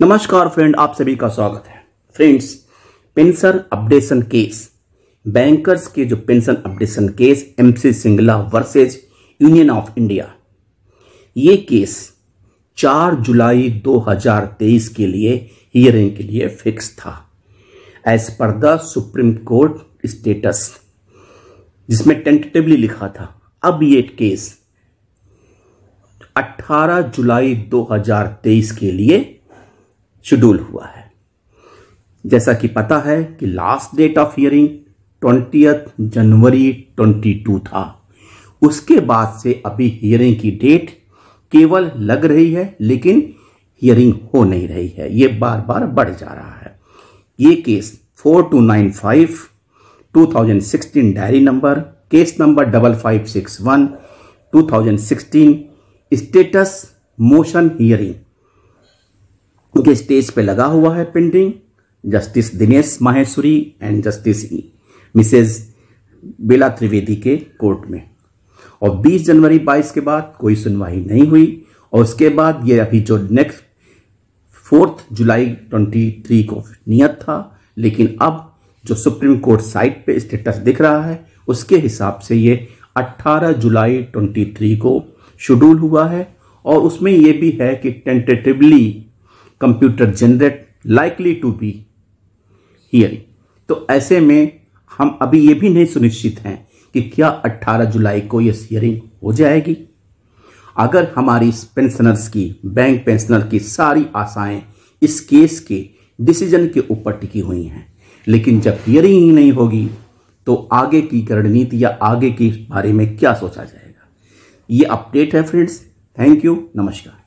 नमस्कार फ्रेंड, आप सभी का स्वागत है। Friends, pension updation case bankers के जो pension updation case MC Singla versus Union of India ये केस 4 जुलाई 2023 के लिए हियरिंग के लिए फिक्स था। As per the supreme court status जिसमें टेंटेटिवली लिखा था, अब ये केस 18 जुलाई 2023 के लिए शेड्यूल हुआ है। जैसा कि पता है कि last date of hearing twentieth जनवरी 22 था। उसके बाद से अभी हियरिंग की डेट केवल लग रही है, लेकिन हियरिंग हो नहीं रही है। ये बार बार बढ़ जा रहा है। ये case four two nine five two thousand sixteen diary number case number double five six one two thousand sixteen status motion hearing के स्टेज पे लगा हुआ है pending justice Dinesh Maheshwari and justice Mrs Bela Trivedi के court में। और 20 जनवरी 22 के बाद कोई सुनवाई नहीं हुई, और उसके बाद ये अभी जो नेक्स्ट फोर्थ जुलाई 23 को नियत था, लेकिन अब जो सुप्रीम कोर्ट साइट पे स्टेटस दिख रहा है, उसके हिसाब से ये 18 जुलाई 23 को शेड्यूल हुआ है, और उसमें यह भी है कि tentatively computer generate likely to be hearing तो ऐसे में हम अभी ये भी नहीं सुनिश्चित हैं कि क्या 18 जुलाई को यह हियरिंग हो जाएगी। अगर हमारी पेंशनर्स की बैंक पेंशनर की सारी आशाएँ इस केस के डिसीज़न के ऊपर टिकी हुई हैं, लेकिन जब हियरिंग ही नहीं होगी तो आगे की रणनीति या आगे के बारे में क्या सोचा जाएगा? ये अपडेट है फ्रेंड्स थैंक यू नमस्कार.